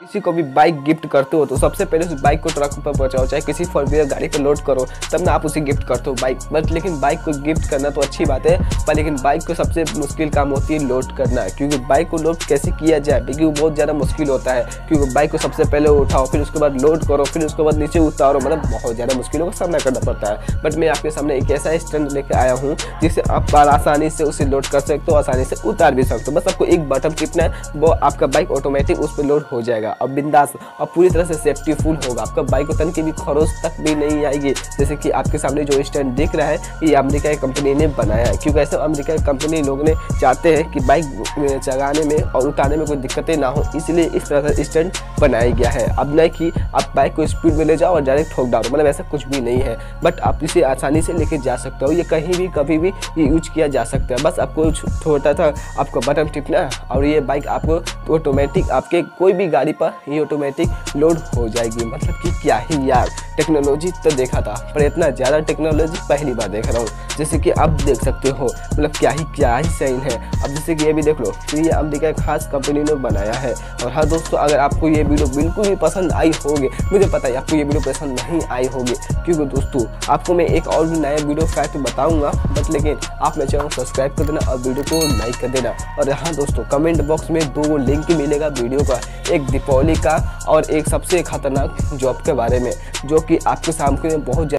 किसी को भी बाइक गिफ्ट करते हो तो सबसे पहले उस बाइक को ट्रक पर पहुंचाओ चाहे किसी फोर व्हीलर गाड़ी पर लोड करो, तब ना आप उसे गिफ्ट करते हो बाइक बट लेकिन बाइक को गिफ्ट करना तो अच्छी बात है, पर लेकिन बाइक को सबसे मुश्किल काम होती है लोड करना, क्योंकि बाइक को लोड कैसे किया जाए? क्योंकि वो बहुत ज़्यादा मुश्किल होता है, क्योंकि बाइक को सबसे पहले उठाओ, फिर उसके बाद लोड करो, फिर उसके बाद नीचे उतारो मतलब बहुत ज़्यादा मुश्किलों का सामना करना पड़ता है। बट मैं आपके सामने एक ऐसा स्टैंड लेकर आया हूँ, जिससे आप आसानी से उसे लोड कर सकते हो, आसानी से उतार भी सकते हो। बस आपको एक बटन टिपना है, वो आपका बाइक ऑटोमेटिक उस पर लोड हो जाएगा। और बिंदास और पूरी तरह से सेफ्टी फुल होगा। आपका बाइक को तन की भी खरोच तक भी नहीं आएगी। जैसे कि आपके सामने जो स्टैंड दिख रहा है, ये अमेरिका की कंपनी ने बनाया है। क्योंकि ऐसे अमेरिका की कंपनी लोग ने चाहते हैं कि बाइक चलाने में और उतारने में कोई दिक्कतें ना हो, इसलिए इस तरह से स्टैंड बनाया गया है। अब नहीं कि आप बाइक को स्पीड में ले जाओ और डायरेक्ट ठोक डालो। मतलब ऐसा कुछ भी नहीं है। बट आप इसे आसानी से लेके जा सकते हो। ये कहीं भी, कभी भी ये यूज़ किया जा सकता है। बस आपको छोटा था आपको बटन टिपना और ये बाइक आपको ऑटोमेटिक आपके कोई भी गाड़ी पर ये ऑटोमेटिक लोड हो जाएगी। मतलब कि क्या ही यार। टेक्नोलॉजी तो देखा था, पर इतना ज़्यादा टेक्नोलॉजी पहली बार देख रहा हूँ। जैसे कि आप देख सकते हो मतलब क्या ही क्या ही साइन है। अब जैसे कि ये भी देख लो तो ये अमेरिका खास कंपनी ने बनाया है। और हाँ दोस्तों, अगर आपको ये वीडियो बिल्कुल भी पसंद आई होगी, मुझे पता है आपको ये वीडियो पसंद नहीं आई होगी। क्योंकि दोस्तों, आपको मैं एक और भी नया वीडियो फैक्ट बताऊँगा, बट लेकिन आप मेरे चैनल सब्सक्राइब कर देना और वीडियो को लाइक कर देना। और हाँ दोस्तों कमेंट बॉक्स में दो लिंक मिलेगा वीडियो का, एक दीपावली का और एक सबसे खतरनाक जॉब के बारे में, जो कि आपके सामने बहुत